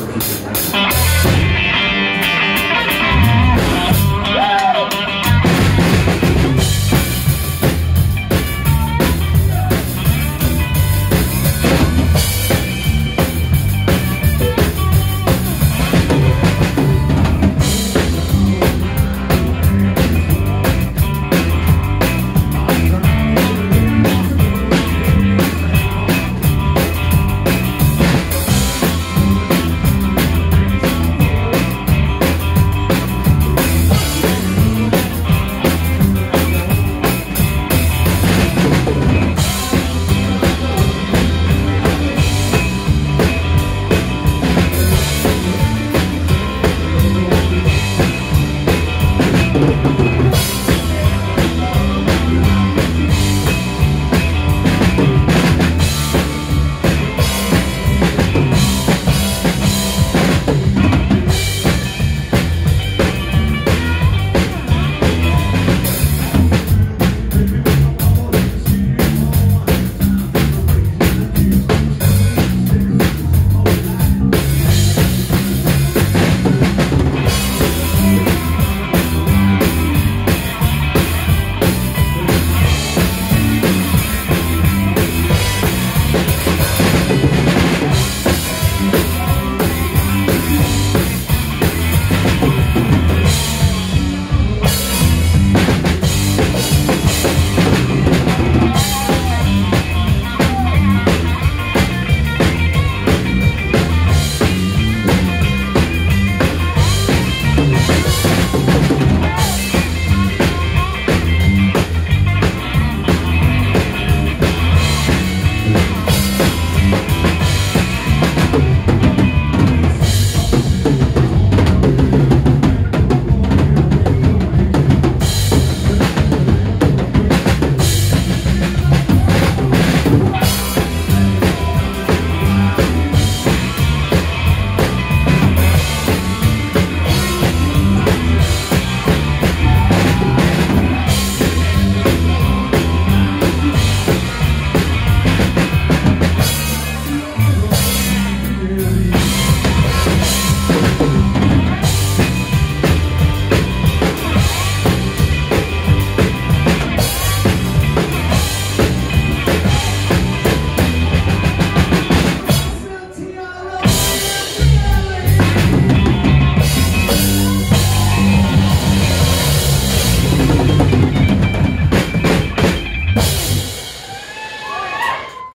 So keep it.